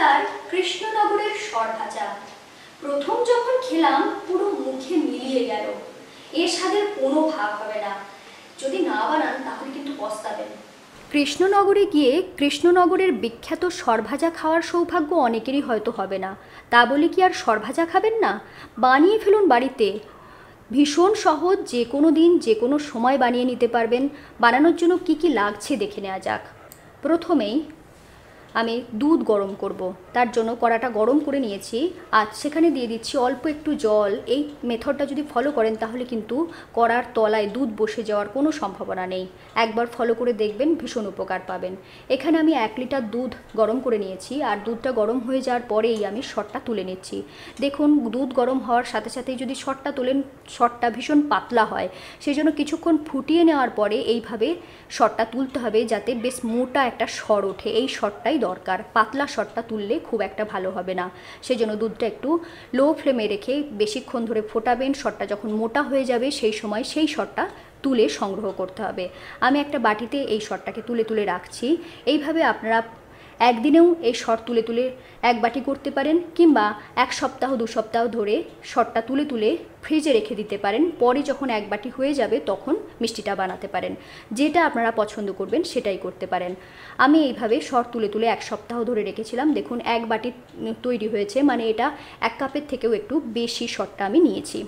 কলকাতার কৃষ্ণনগরের সরভাজা। প্রথম যখন খেলাম, পুরো মুখে মিলিয়ে গেল। এর স্বাদের কোনো ভাগ হবে না। যদি না বানান, তাহলে কিন্তু পস্তাবেন। কৃষ্ণনগরে গিয়ে কৃষ্ণনগরের বিখ্যাত সরভাজা খাওয়ার সৌভাগ্য অনেকেরই হয়তো হবে না। তা বলে কি আর সরভাজা খাবেন না? বানিয়ে ফেলুন বাড়িতে। ভীষণ সহজ, যে কোনো দিন, যে কোনো সময় বানিয়ে নিতে পারবেন। বানানোর জন্য কি কি লাগছে দেখে নেওয়া যাক। প্রথমেই আমি দুধ গরম করব। তার জন্য কড়াটা গরম করে নিয়েছি। আর সেখানে দিয়ে দিচ্ছি অল্প একটু জল। এই মেথডটা যদি ফলো করেন, তাহলে কিন্তু কড়ার তলায় দুধ বসে যাওয়ার কোনো সম্ভাবনা নেই। একবার ফলো করে দেখবেন, ভীষণ উপকার পাবেন। এখানে আমি এক লিটার দুধ গরম করে নিয়েছি। আর দুধটা গরম হয়ে যাওয়ার পরেই আমি শটটা তুলে নিচ্ছি। দেখুন, দুধ গরম হওয়ার সাথে সাথেই যদি শটটা তোলেন, শটটা ভীষণ পাতলা হয়। সেই জন্য কিছুক্ষণ ফুটিয়ে নেওয়ার পরে এইভাবে শটটা তুলতে হবে, যাতে বেশ মোটা একটা স্বর ওঠে। এই শটটাই দরকার। পাতলা শটটা তুললে খুব একটা ভালো হবে না। সেই জন্য দুধটা একটু লো ফ্লেমে রেখে বেশিক্ষণ ধরে ফোটাবেন। শটটা যখন মোটা হয়ে যাবে সেই সময় সেই শটটা তুলে সংগ্রহ করতে হবে। আমি একটা বাটিতে এই শটটাকে তুলে তুলে রাখছি। এইভাবে আপনারা একদিনেও এই শট তুলে তুলে এক বাটি করতে পারেন কিংবা এক সপ্তাহ, দু সপ্তাহ ধরে শটটা তুলে তুলে ফ্রিজে রেখে দিতে পারেন। পরে যখন এক বাটি হয়ে যাবে, তখন মিষ্টিটা বানাতে পারেন। যেটা আপনারা পছন্দ করবেন, সেটাই করতে পারেন। আমি এইভাবে শট তুলে তুলে এক সপ্তাহ ধরে রেখেছিলাম। দেখুন, এক বাটি তৈরি হয়েছে। মানে এটা এক কাপের থেকেও একটু বেশি শটটা আমি নিয়েছি।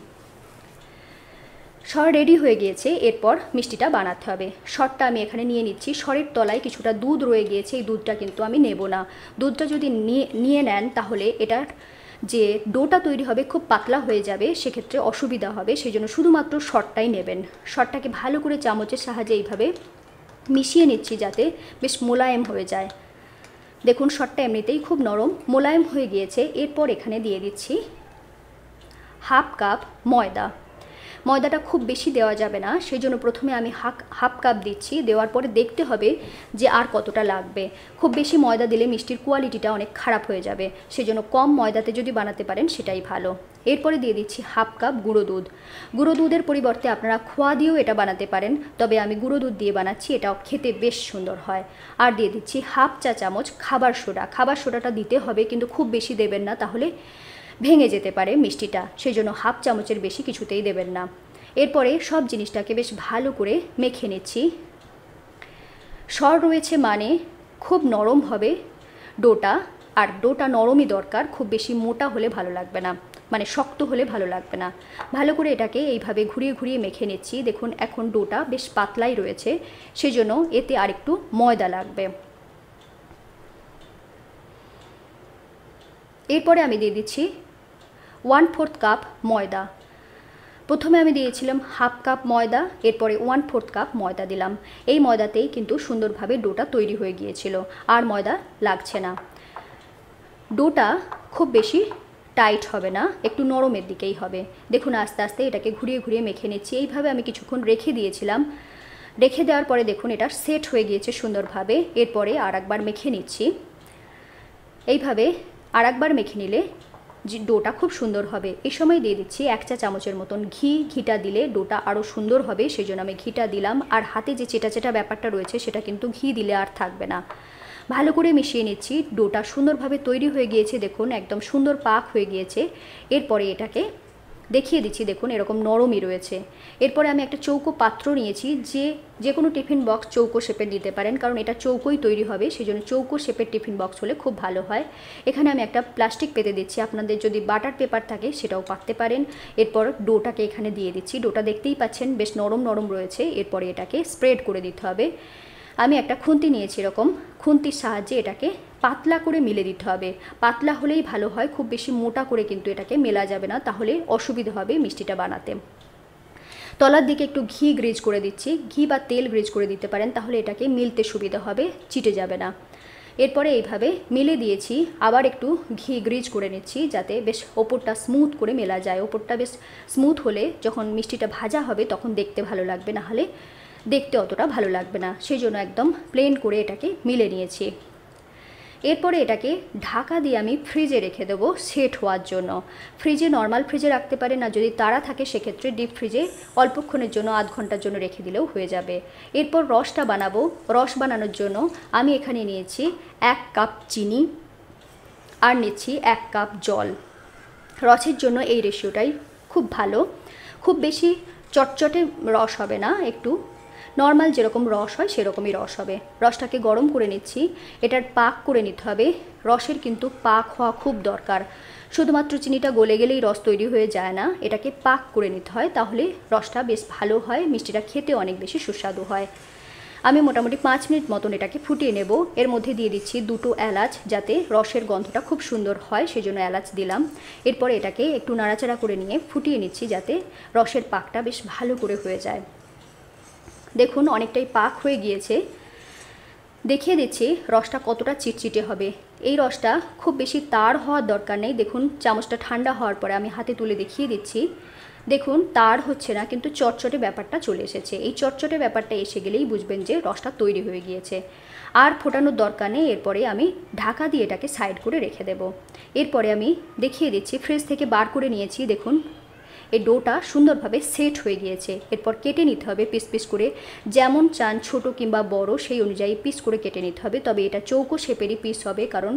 সর রেডি হয়ে গিয়েছে, এরপর মিষ্টিটা বানাতে হবে। সরটা আমি এখানে নিয়ে নিচ্ছি সরের তলায় কিছুটা দুধ রয়ে গিয়েছে, এই দুধটা কিন্তু আমি নেব না। দুধটা যদি নিয়ে নিয়ে নেন তাহলে এটার যে ডোটা তৈরি হবে খুব পাতলা হয়ে যাবে, সেক্ষেত্রে অসুবিধা হবে সেই জন্য শুধুমাত্র শটটাই নেবেন। শটটাকে ভালো করে চামচের সাহায্যে এইভাবে মিশিয়ে নিচ্ছি যাতে বেশ মোলায়েম হয়ে যায়। দেখুন শটটা এমনিতেই খুব নরম, মোলায়েম হয়ে গিয়েছে, এরপর এখানে দিয়ে দিচ্ছি হাফ কাপ ময়দা। ময়দাটা খুব বেশি দেওয়া যাবে না সেই জন্য প্রথমে আমি হাফ হাফ কাপ দিচ্ছি, দেওয়ার পরে দেখতে হবে যে আর কতটা লাগবে। খুব বেশি ময়দা দিলে মিষ্টির কোয়ালিটিটা অনেক খারাপ হয়ে যাবে সেই জন্য কম ময়দাতে যদি বানাতে পারেন সেটাই ভালো। এরপরে দিয়ে দিচ্ছি হাফ কাপ গুঁড়ো দুধ। গুঁড়ো দুধের পরিবর্তে আপনারা খোয়া দিয়েও এটা বানাতে পারেন, তবে আমি গুঁড়ো দুধ দিয়ে বানাচ্ছি, এটাও খেতে বেশ সুন্দর হয়। আর দিয়ে দিচ্ছি হাফ চা চামচ খাবার সোডা। খাবার সোডাটা দিতে হবে, কিন্তু খুব বেশি দেবেন না, তাহলে ভেঙে যেতে পারে মিষ্টিটা। সেই জন্য হাফ চামচের বেশি কিছুতেই দেবেন না। এরপরে সব জিনিসটাকে বেশ ভালো করে মেখে নিচ্ছি। সর রয়েছে মানে খুব নরম হবে ডোটা, আর ডোটা নরমই দরকার, খুব বেশি মোটা হলে ভালো লাগবে না মানে শক্ত হলে ভালো লাগবে না। ভালো করে এটাকে এইভাবে ঘুরিয়ে ঘুরিয়ে মেখে নিচ্ছি। দেখুন, এখন ডোটা বেশ পাতলাই রয়েছে সেই জন্য এতে আরেকটু ময়দা লাগবে। এরপরে আমি দিয়ে দিচ্ছি ওয়ান ফোর্থ কাপ ময়দা। প্রথমে আমি দিয়েছিলাম হাফ কাপ ময়দা, এরপরে ওয়ান ফোর্থ কাপ ময়দা দিলাম। এই ময়দাতেই কিন্তু সুন্দরভাবে ডোটা তৈরি হয়ে গিয়েছিল, আর ময়দা লাগছে না। ডোটা খুব বেশি টাইট হবে না, একটু নরমের দিকেই হবে। দেখুন, আস্তে আস্তে এটাকে ঘুরিয়ে ঘুরিয়ে মেখে নিচ্ছি। এইভাবে আমি কিছুক্ষণ রেখে দিয়েছিলাম। রেখে দেওয়ার পরে দেখুন, এটা সেট হয়ে গিয়েছে সুন্দরভাবে। এরপরে আর একবার মেখে নিচ্ছি। এইভাবে আর একবার মেখে নিলে ডোটা খুব সুন্দর হবে। এই সময় দিয়ে দিচ্ছি এক চা চামচের মতন ঘি। ঘিটা দিলে ডোটা আরও সুন্দর হবে সেই জন্য আমি ঘিটা দিলাম। আর হাতে যে চেটা চেটা ব্যাপারটা রয়েছে, সেটা কিন্তু ঘি দিলে আর থাকবে না। ভালো করে মিশিয়ে নিচ্ছি। ডোটা সুন্দরভাবে তৈরি হয়ে গিয়েছে, দেখুন, একদম সুন্দর পাক হয়ে গিয়েছে। এরপরে এটাকে দেখিয়ে দিচ্ছি, দেখুন, এরকম নরমই রয়েছে। এরপরে আমি একটা চৌকো পাত্র নিয়েছি, যে যে কোনো টিফিন বক্স চৌকো শেপের দিতে পারেন, কারণ এটা চৌকোই তৈরি হবে সেই জন্য চৌকো শেপের টিফিন বক্স হলে খুব ভালো হয়। এখানে আমি একটা প্লাস্টিক পেতে দিচ্ছি, আপনাদের যদি বাটার পেপার থাকে সেটাও পাততে পারেন। এরপর ডোটাকে এখানে দিয়ে দিচ্ছি, ডোটা দেখতেই পাচ্ছেন, বেশ নরম নরম রয়েছে। এরপরে এটাকে স্প্রেড করে দিতে হবে। আমি একটা খুন্তি নিয়েছি এরকম। খুন্তির সাহায্যে এটাকে পাতলা করে মিলে দিতে হবে। পাতলা হলেই ভালো হয়, খুব বেশি মোটা করে কিন্তু এটাকে মেলা যাবে না, তাহলে অসুবিধা হবে মিষ্টিটা বানাতে। তলার দিকে একটু ঘি গ্রেজ করে দিচ্ছি। ঘি বা তেল গ্রেজ করে দিতে পারেন, তাহলে এটাকে মিলতে সুবিধা হবে, চিটে যাবে না। এরপরে এইভাবে মিলে দিয়েছি, আবার একটু ঘি গ্রিজ করে নিচ্ছি, যাতে বেশ ওপরটা স্মুথ করে মেলা যায়। ওপরটা বেশ স্মুথ হলে যখন মিষ্টিটা ভাজা হবে, তখন দেখতে ভালো লাগবে না হলে দেখতে অতটা ভালো লাগবে না। সেই জন্য একদম প্লেন করে এটাকে মিলে নিয়েছি। এরপরে এটাকে ঢাকা দিয়ে আমি ফ্রিজে রেখে দেবো সেট হওয়ার জন্য। ফ্রিজে নর্মাল ফ্রিজে রাখতে পারে না যদি তারা থাকে সেক্ষেত্রে ডিপ ফ্রিজে অল্পক্ষণের জন্য, আধ ঘণ্টার জন্য রেখে দিলেও হয়ে যাবে। এরপর রসটা বানাবো। রস বানানোর জন্য আমি এখানে নিয়েছি এক কাপ চিনি আর নিচ্ছি এক কাপ জল। রসের জন্য এই রেশিওটাই খুব ভালো। খুব বেশি চটচটে রস হবে না, একটু নর্মাল যেরকম রস হয়, সেরকমই রস হবে। রসটাকে গরম করে নিচ্ছি। এটার পাক করে নিতে হবে। রসের কিন্তু পাক হওয়া খুব দরকার। শুধুমাত্র চিনিটা গলে গেলেই রস তৈরি হয়ে যায় না। এটাকে পাক করে নিতে হয়, তাহলে রসটা বেশ ভালো হয়, মিষ্টিটা খেতে অনেক বেশি সুস্বাদু হয়। আমি মোটামুটি পাঁচ মিনিট মতন এটাকে ফুটিয়ে নেব। এর মধ্যে দিয়ে দিচ্ছি দুটো এলাচ, যাতে রসের গন্ধটা খুব সুন্দর হয়, সেজন্য এলাচ দিলাম। এরপরে এটাকে একটু নাড়াচাড়া করে নিয়ে ফুটিয়ে নিচ্ছি, যাতে রসের পাকটা বেশ ভালো করে হয়ে যায়। দেখুন, অনেকটাই পাক হয়ে গিয়েছে। দেখিয়ে দিচ্ছি রসটা কতটা চিটচিটে হবে। এই রসটা খুব বেশি তার হওয়ার দরকার নেই। দেখুন, চামচটা ঠান্ডা হওয়ার পরে আমি হাতে তুলে দেখিয়ে দিচ্ছি। দেখুন, তার হচ্ছে না, কিন্তু চটচটে ব্যাপারটা চলে এসেছে। এই চটচটে ব্যাপারটা এসে গেলেই বুঝবেন যে রসটা তৈরি হয়ে গিয়েছে। আর ফোটানোর দরকার নেই, এরপরে আমি ঢাকা দিয়ে এটাকে সাইড করে রেখে দেব। এরপরে আমি দেখিয়ে দিচ্ছি, ফ্রিজ থেকে বার করে নিয়েছি, দেখুন। এই ডোটা সুন্দরভাবে সেট হয়ে গিয়েছে। এরপর কেটে নিতে হবে পিস পিস করে। যেমন চান ছোট কিংবা বড়, সেই অনুযায়ী পিস করে কেটে নিতে হবে। তবে এটা চৌকো শেপেরই পিস হবে, কারণ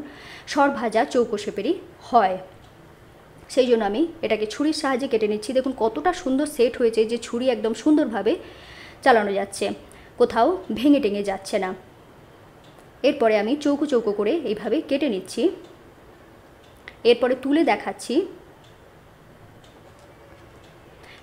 সর ভাজা চৌকো শেপেরই হয়। সেই জন্য আমি এটাকে ছুরির সাহায্যে কেটে নিচ্ছি। দেখুন কতটা সুন্দর সেট হয়েছে যে ছুরি একদম সুন্দরভাবে চালানো যাচ্ছে। কোথাও ভেঙে টেঙে যাচ্ছে না। এরপরে আমি চৌকো চৌকো করে এইভাবে কেটে নিচ্ছি। এরপরে তুলে দেখাচ্ছি।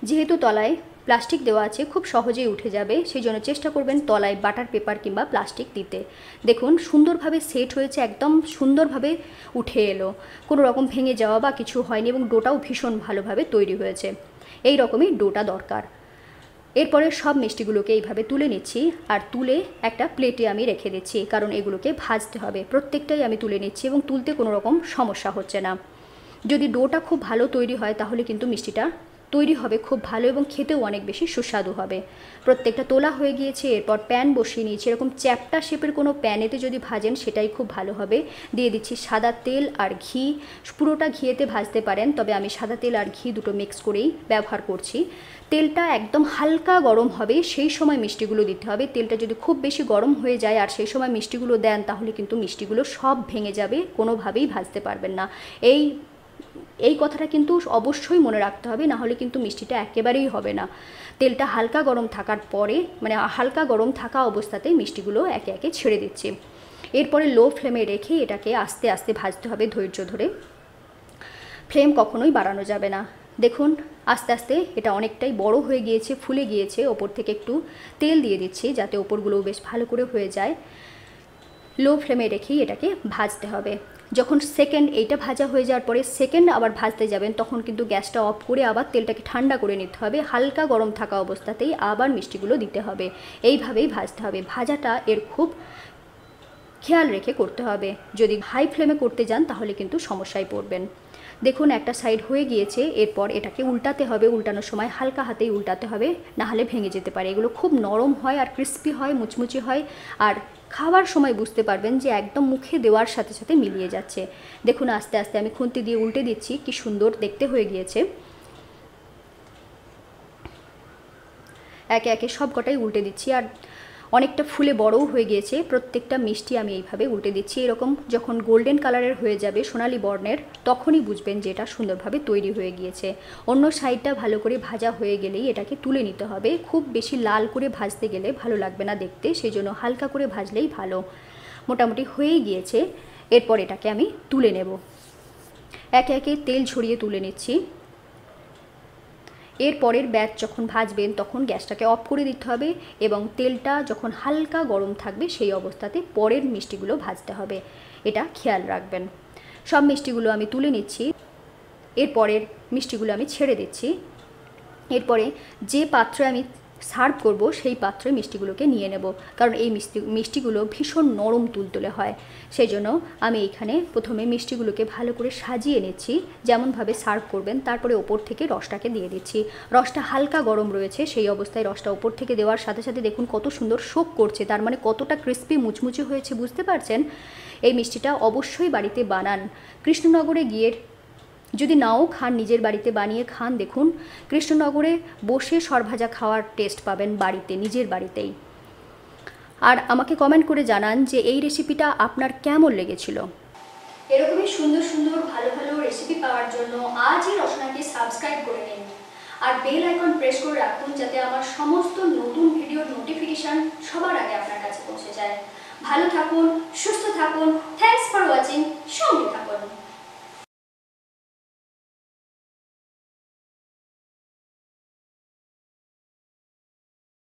যেহেতু তলায় প্লাস্টিক দেওয়া আছে, খুব সহজেই উঠে যাবে। সেই জন্য চেষ্টা করবেন তলায় বাটার পেপার কিংবা প্লাস্টিক দিতে। দেখুন, সুন্দরভাবে সেট হয়েছে, একদম সুন্দরভাবে উঠে এলো। কোনো রকম ভেঙে যাওয়া বা কিছু হয়নি এবং ডোটাও ভীষণ ভালোভাবে তৈরি হয়েছে। এই রকমই ডোটা দরকার। এরপরে সব মিষ্টিগুলোকে এইভাবে তুলে নিচ্ছি আর তুলে একটা প্লেটে আমি রেখে দিচ্ছি, কারণ এগুলোকে ভাজতে হবে। প্রত্যেকটাই আমি তুলে নিচ্ছি এবং তুলতে কোনো রকম সমস্যা হচ্ছে না। যদি ডোটা খুব ভালো তৈরি হয়, তাহলে কিন্তু মিষ্টিটা তৈরি হবে খুব ভালো এবং খেতেও অনেক বেশি সুস্বাদু হবে। প্রত্যেকটা তোলা হয়ে গিয়েছে, এরপর প্যান বসিয়ে নিয়েছি। এরকম চ্যাপটা শেপের কোনো প্যানেতে যদি ভাজেন সেটাই খুব ভালো হবে। দিয়ে দিচ্ছি সাদা তেল আর ঘি। পুরোটা ঘিয়েতে ভাজতে পারেন, তবে আমি সাদা তেল আর ঘি দুটো মিক্স করেই ব্যবহার করছি। তেলটা একদম হালকা গরম হবে, সেই সময় মিষ্টিগুলো দিতে হবে। তেলটা যদি খুব বেশি গরম হয়ে যায় আর সেই সময় মিষ্টিগুলো দেন, তাহলে কিন্তু মিষ্টিগুলো সব ভেঙে যাবে, কোনোভাবেই ভাজতে পারবেন না। এই এই কথাটা কিন্তু অবশ্যই মনে রাখতে হবে, না হলে কিন্তু মিষ্টিটা একেবারেই হবে না। তেলটা হালকা গরম থাকার পরে মানে হালকা গরম থাকা অবস্থাতেই মিষ্টিগুলো একে একে ছেড়ে দিচ্ছে। এরপরে লো ফ্লেমে রেখে এটাকে আস্তে আস্তে ভাজতে হবে ধৈর্য ধরে। ফ্লেম কখনোই বাড়ানো যাবে না। দেখুন, আস্তে আস্তে এটা অনেকটাই বড় হয়ে গিয়েছে, ফুলে গিয়েছে। ওপর থেকে একটু তেল দিয়ে দিচ্ছি যাতে ওপরগুলো বেশ ভালো করে হয়ে যায়। লো ফ্লেমে রেখেই এটাকে ভাজতে হবে। যখন সেকেন্ড এইটা ভাজা হয়ে যাওয়ার পরে সেকেন্ড আবার ভাজতে যাবেন, তখন কিন্তু গ্যাসটা অফ করে আবার তেলটাকে ঠান্ডা করে নিতে হবে। হালকা গরম থাকা অবস্থাতেই আবার মিষ্টিগুলো দিতে হবে। এইভাবেই ভাজতে হবে। ভাজাটা এর খুব খেয়াল রেখে করতে হবে। যদি হাই ফ্লেমে করতে যান, তাহলে কিন্তু সমস্যায় পড়বেন। দেখুন, একটা সাইড হয়ে গিয়েছে, এরপর এটাকে উল্টাতে হবে, উল্টানোর সময় হালকা হাতেই উল্টাতে হবে, নাহলে ভেঙে যেতে পারে। এগুলো খুব নরম হয় আর ক্রিস্পি হয়, মুচমুচে হয়, আর খাওয়ার সময় বুঝতে পারবেন যে একদম মুখে দেওয়ার সাথে সাথে মিলিয়ে যাচ্ছে। দেখুন, আস্তে আস্তে আমি খুন্তি দিয়ে উল্টে দিচ্ছি, কি সুন্দর দেখতে হয়ে গিয়েছে। একে একে সব কটাই উল্টে দিচ্ছি, আর অনেকটা ফুলে বড়ও হয়ে গিয়েছে। প্রত্যেকটা মিষ্টি আমি এইভাবে উল্টে দিচ্ছি। এরকম যখন গোল্ডেন কালারের হয়ে যাবে সোনালি বর্ণের, তখনই বুঝবেন যে এটা সুন্দরভাবে তৈরি হয়ে গিয়েছে। অন্য সাইডটা ভালো করে ভাজা হয়ে গেলেই এটাকে তুলে নিতে হবে। খুব বেশি লাল করে ভাজতে গেলে ভালো লাগবে না দেখতে সেই জন্য হালকা করে ভাজলেই ভালো। মোটামুটি হয়েই গিয়েছে। এরপর এটাকে আমি তুলে নেব। একে একে তেল ছড়িয়ে তুলে নিচ্ছি। এর পরের ব্যাচ যখন ভাজবেন, তখন গ্যাসটাকে অফ করে দিতে হবে এবং তেলটা যখন হালকা গরম থাকবে, সেই অবস্থাতে পরের মিষ্টিগুলো ভাজতে হবে। এটা খেয়াল রাখবেন। সব মিষ্টিগুলো আমি তুলে নিচ্ছি। এরপরের মিষ্টিগুলো আমি ছেড়ে দিচ্ছি। এরপরে যে পাত্রে আমি সার্ভ করব, সেই পাত্রে মিষ্টিগুলোকে নিয়ে নেব। কারণ এই মিষ্টি, মিষ্টিগুলো ভীষণ নরম তুলতুলে হয়। সেই জন্য আমি এইখানে প্রথমে মিষ্টিগুলোকে ভালো করে সাজিয়ে নিচ্ছি, যেমনভাবে সার্ভ করবেন, তারপরে ওপর থেকে রসটাকে দিয়ে দিচ্ছি। রসটা হালকা গরম রয়েছে, সেই অবস্থায় রসটা ওপর থেকে দেওয়ার সাথে সাথে দেখুন কত সুন্দর শোক করছে, তার মানে কতটা ক্রিস্পি মুচমুচে হয়েছে, বুঝতে পারছেন? এই মিষ্টিটা অবশ্যই বাড়িতে বানান। কৃষ্ণনগরে গিয়ে যদি নাও খান, নিজের বাড়িতে বানিয়ে খান, দেখুন কৃষ্ণনগরে বসে সরভাজা খাওয়ার টেস্ট পাবেন বাড়িতে, নিজের বাড়িতেই। আর আমাকে কমেন্ট করে জানান যে এই রেসিপিটা আপনার কেমন লেগেছিল। এরকমই সুন্দর সুন্দর ভালো ভালো রেসিপি পাওয়ার জন্য আজই রসনাকে সাবস্ক্রাইব করে নিন। আর বেল আইকন প্রেস করে রাখুন যাতে আমার সমস্ত নতুন ভিডিওর নোটিফিকেশান সবার আগে আপনার কাছে পৌঁছে যায়। ভালো থাকুন, সুস্থ থাকুন থ্যাঙ্কস ফর ওয়াচিং সঙ্গে থাকুন।